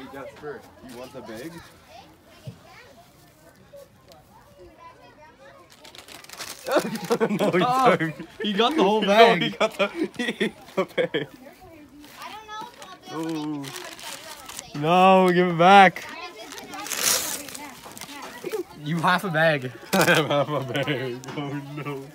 Hey Jasper, you want a bag? no, he Oh, don't. he got the whole bag. No, he got the, he ate the bag. Ooh. No, give it back. You half a bag. I have half a bag. Oh no.